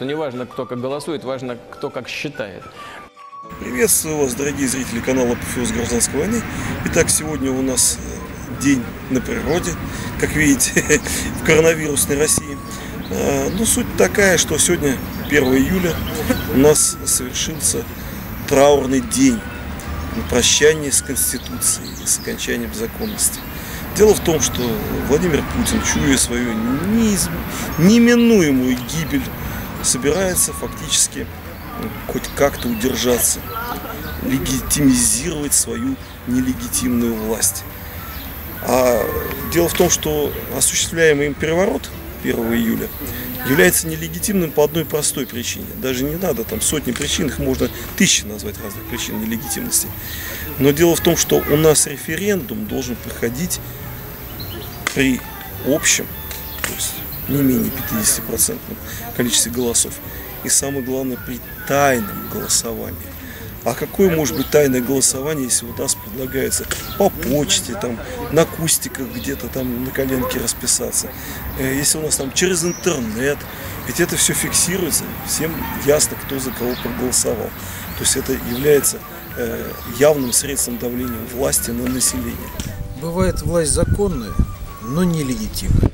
что не важно, кто как голосует, важно, кто как считает. Приветствую вас, дорогие зрители канала «Апофеоз гражданской войны». Итак, сегодня у нас э, день на природе, как видите, в коронавирусной России. А, ну, суть такая, что сегодня, 1 июля, у нас совершился траурный день на прощание с Конституцией с окончанием законности. Дело в том, что Владимир Путин, чуя свою неиз... неминуемую гибель, собирается фактически хоть как-то удержаться, легитимизировать свою нелегитимную власть. А дело в том, что осуществляемый им переворот 1 июля является нелегитимным по одной простой причине. Даже не надо, там сотни причин, их можно тысячи назвать разных причин нелегитимности. Но дело в том, что у нас референдум должен проходить при общем, то есть не менее 50% количестве голосов. И самое главное, при тайном голосовании. А какое может быть тайное голосование, если у нас предлагается по почте, там, на кустиках где-то там на коленке расписаться, э, если у нас там через интернет, ведь это все фиксируется, всем ясно, кто за кого проголосовал. То есть это является э, явным средством давления власти на население. Бывает власть законная, но нелегитимная.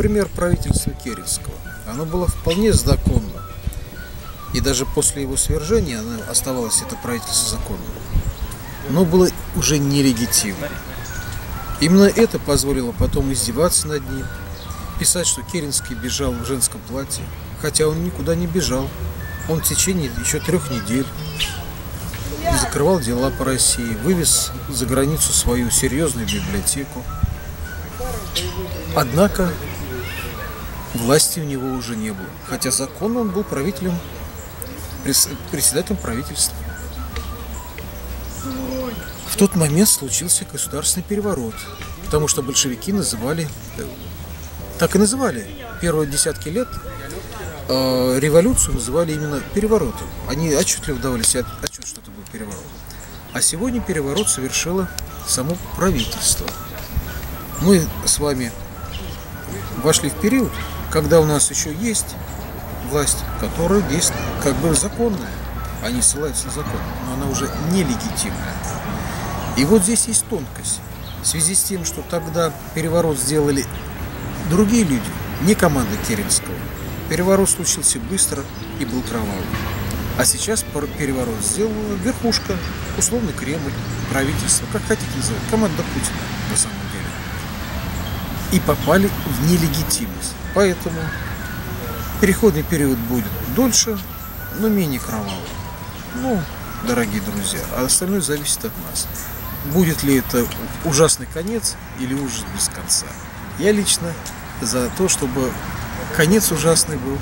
Например, правительство Керенского. Оно было вполне законно. И даже после его свержения оно оставалось, это правительство законным. Но было уже нелегитимно. Именно это позволило потом издеваться над ним, писать, что Керенский бежал в женском платье, хотя он никуда не бежал. Он в течение еще трех недель закрывал дела по России, вывез за границу свою серьезную библиотеку. Однако власти у него уже не было, хотя законно он был правителем, председателем правительства. В тот момент случился государственный переворот, потому что большевики называли, так и называли, первые десятки лет э, революцию называли именно переворотом. Они отчетливо давали себе отчет, что это был переворот. А сегодня переворот совершило само правительство. Мы с вами вошли в период, когда у нас еще есть власть, которая действует как бы законная. Они ссылаются на закон, но она уже нелегитимная. И вот здесь есть тонкость. В связи с тем, что тогда переворот сделали другие люди, не команда Керенского. Переворот случился быстро и был кровавый. А сейчас переворот сделала верхушка, условный Кремль, правительство, как хотите называть, команда Путина на самом деле. И попали в нелегитимность. Поэтому переходный период будет дольше, но менее кровавый. Ну, дорогие друзья, а остальное зависит от нас. Будет ли это ужасный конец или ужас без конца. Я лично за то, чтобы конец ужасный был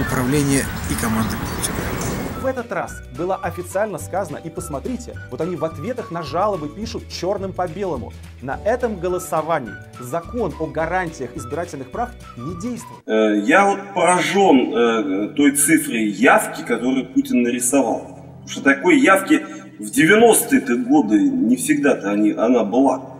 управление и команды Путина в этот раз было официально сказано, и посмотрите, вот они в ответах на жалобы пишут черным по белому. На этом голосовании закон о гарантиях избирательных прав не действует. Э, я вот поражен э, той цифрой явки, которую Путин нарисовал. Потому что такой явки в 90-е годы не всегда-то они, она была.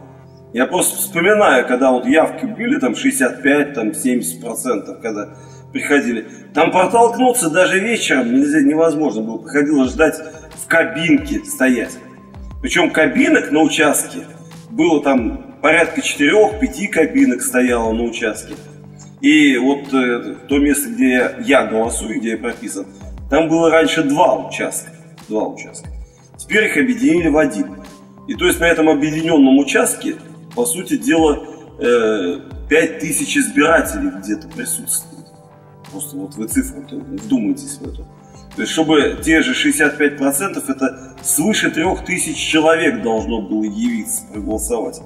Я просто вспоминаю, когда вот явки были там 65, там 70 процентов, когда приходили. Там протолкнуться даже вечером нельзя, невозможно было. Приходилось ждать в кабинке стоять. Причем кабинок на участке было там порядка четырех-пяти кабинок стояло на участке. И вот э, то место, где я, я голосую, где я прописан, там было раньше два участка. Два участка. Теперь их объединили в один. И то есть на этом объединенном участке, по сути дела, э, 5000 избирателей где-то присутствует. Просто вот вы цифру вдумайтесь в эту. То есть, чтобы те же 65% это свыше 3000 человек должно было явиться проголосовать.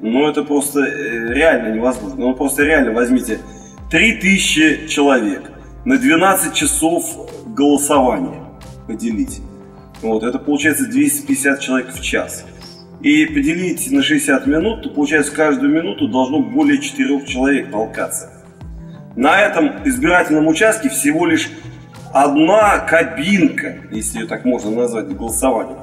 Ну, это просто э, реально невозможно. Ну, просто реально возьмите 3000 человек на 12 часов голосования поделите. Вот, это получается 250 человек в час. И поделите на 60 минут, то получается каждую минуту должно более 4 человек толкаться. На этом избирательном участке всего лишь одна кабинка, если ее так можно назвать, голосования.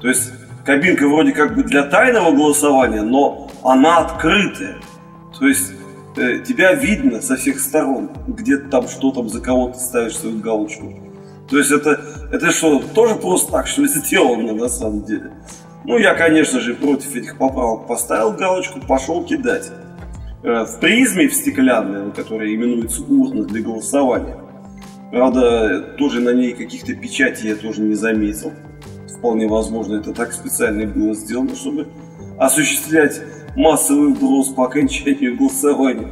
То есть кабинка вроде как бы для тайного голосования, но она открытая. То есть э, тебя видно со всех сторон, где ты там что там за кого ты ставишь свою галочку. То есть это, это что, тоже просто так, что ли, сделано на самом деле? Ну, я, конечно же, против этих поправок поставил галочку, пошел кидать. Э, в призме, в стеклянной, которая именуется урна для голосования, правда, тоже на ней каких-то печатей я тоже не заметил. Вполне возможно, это так специально было сделано, чтобы осуществлять массовый вброс по окончанию голосования.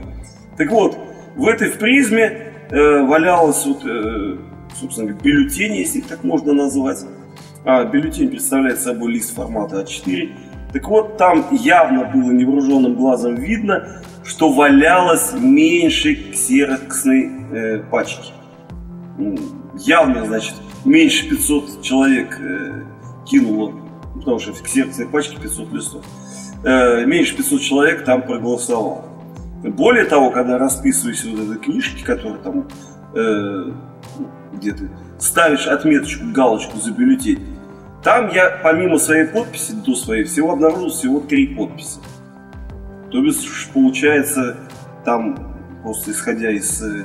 Так вот, в этой в призме э, валялось вот, э, собственно, бюллетень, если так можно назвать. А, бюллетень представляет собой лист формата А4. Так вот, там явно было невооруженным глазом видно, что валялось меньше ксероксной э, пачки. Явно, значит, меньше 500 человек э, кинуло, потому что в ксероксной пачке 500 листов. Э, меньше 500 человек там проголосовало. Более того, когда расписываешь вот этой книжки, которые там э, где ты ставишь отметочку, галочку за бюллетень, там я помимо своей подписи, до своей, всего обнаружил всего три подписи. То есть получается там, просто исходя из э,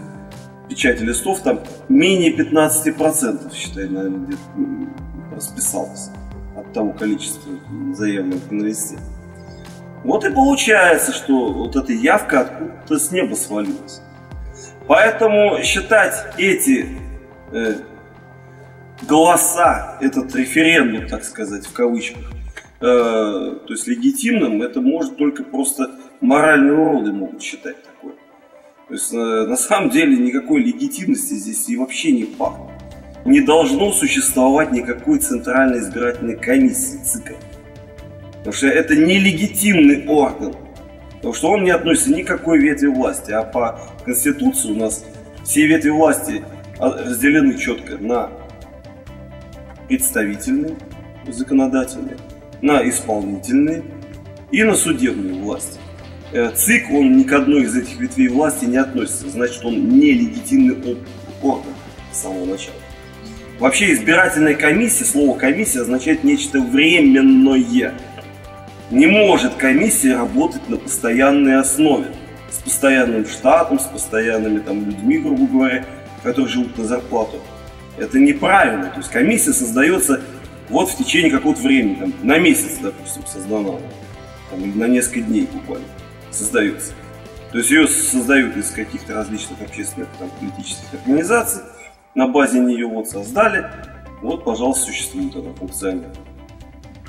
печати листов, там менее 15%, считай, наверное, где-то расписалось от того количества заявленных листе. Вот и получается, что вот эта явка откуда-то с неба свалилась. Поэтому считать эти э, голоса, этот референдум, так сказать, в кавычках, то есть легитимным, это может только просто моральные уроды могут считать такое. То есть э, на самом деле никакой легитимности здесь и вообще не пахнет. Не должно существовать никакой центральной избирательной комиссии ЦИКа. Потому что это нелегитимный орган. Потому что он не относится ни к какой ветви власти. А по Конституции у нас все ветви власти разделены четко на представительные, законодательные, на исполнительные и на судебную власть. Э, ЦИК, он ни к одной из этих ветвей власти не относится. Значит, он нелегитимный орган с самого начала. Вообще избирательная комиссия, слово комиссия означает нечто временное. Не может комиссия работать на постоянной основе. С постоянным штатом, с постоянными там, людьми, грубо говоря, которые живут на зарплату. Это неправильно. То есть комиссия создается вот в течение какого-то времени, там, на месяц, допустим, создана, там, на несколько дней буквально создается. То есть ее создают из каких-то различных общественных там, политических организаций, на базе нее вот создали, вот, пожалуйста, существует она функционально.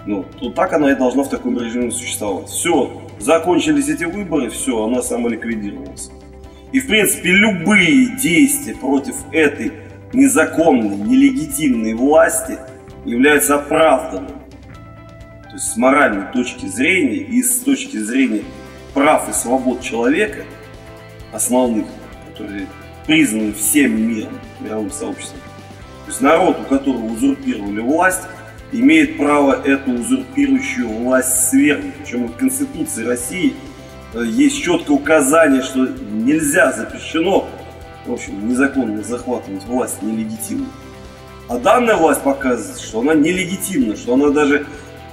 Ну, то так она и должна в таком режиме существовать. Все, закончились эти выборы, все, она самоликвидировалась. И, в принципе, любые действия против этой незаконной, нелегитимной власти являются оправданными. То есть с моральной точки зрения и с точки зрения прав и свобод человека, основных, которые признаны всем миром, мировым сообществом. То есть народ, у которого узурпировали власть, имеет право эту узурпирующую власть свергнуть. Причем в Конституции России э, есть четкое указание, что нельзя, запрещено, в общем, незаконно захватывать власть нелегитимно. А данная власть показывает, что она нелегитимна, что она даже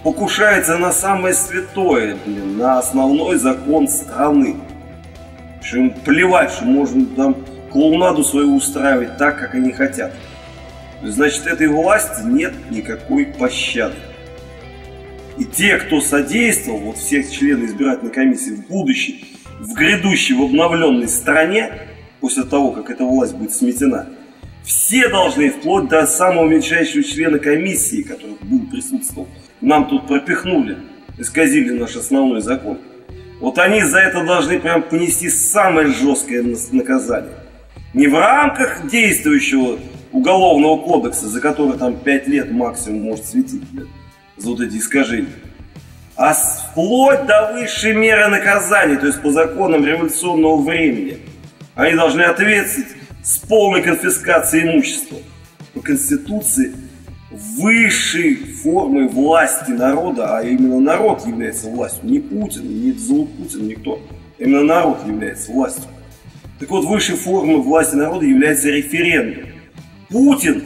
покушается на самое святое, блин, на основной закон страны. Что им плевать, что можно там клоунаду свою устраивать так, как они хотят. Значит, этой власти нет никакой пощады. И те, кто содействовал, вот всех членов избирательной комиссии в будущем, в грядущей, в обновленной стране, после того, как эта власть будет сметена, все должны, вплоть до самого меньшайшего члена комиссии, который будет присутствовать, нам тут пропихнули, исказили наш основной закон. Вот они за это должны прям понести самое жесткое наказание. Не в рамках действующего уголовного кодекса, за который там 5 лет максимум может светить, блядь, за вот эти искажения. А вплоть до высшей меры наказания, то есть по законам революционного времени. Они должны ответствовать с полной конфискацией имущества. По Конституции высшей формой власти народа, а именно народ является властью, не Путин, не Путин, никто. Именно народ является властью. Так вот, высшей формой власти народа является референдум. Путин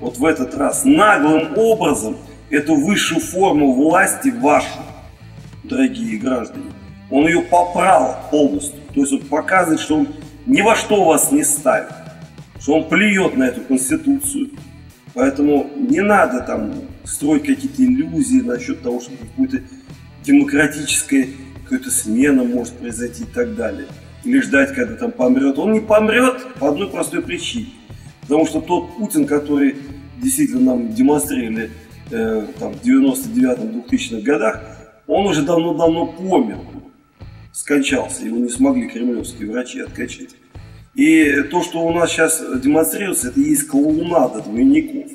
вот в этот раз наглым образом эту высшую форму власти вашу, дорогие граждане, он ее попрал полностью. То есть он показывает, что он ни во что вас не ставит, что он плюет на эту конституцию. Поэтому не надо там строить какие-то иллюзии насчет того, что какой-то демократическая какая-то смена может произойти и так далее. Или ждать, когда там помрет. Он не помрет по одной простой причине. Потому что тот Путин, который действительно нам демонстрировали э, там, в 99-2000-х годах, он уже давно-давно помер, скончался, его не смогли кремлевские врачи откачать. И то, что у нас сейчас демонстрируется, это есть клоунада двойников.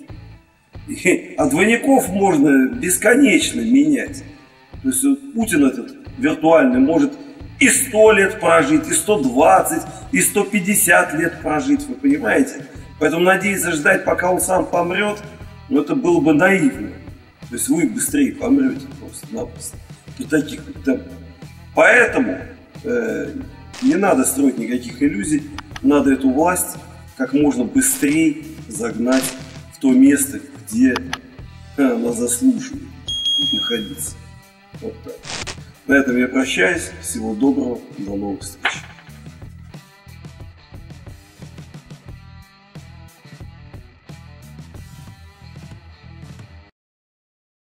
И, а двойников можно бесконечно менять. То есть вот Путин этот виртуальный может и 100 лет прожить, и 120, и 150 лет прожить, вы понимаете? Поэтому надеяться ждать, пока он сам помрет, ну это было бы наивно. То есть вы быстрее помрете просто-напросто при таких темпах. Поэтому э, не надо строить никаких иллюзий, надо эту власть как можно быстрее загнать в то место, где она заслуживает находиться. Вот так. На этом я прощаюсь. Всего доброго. До новых встреч.